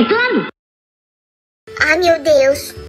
tentando? Ai, ah, meu Deus.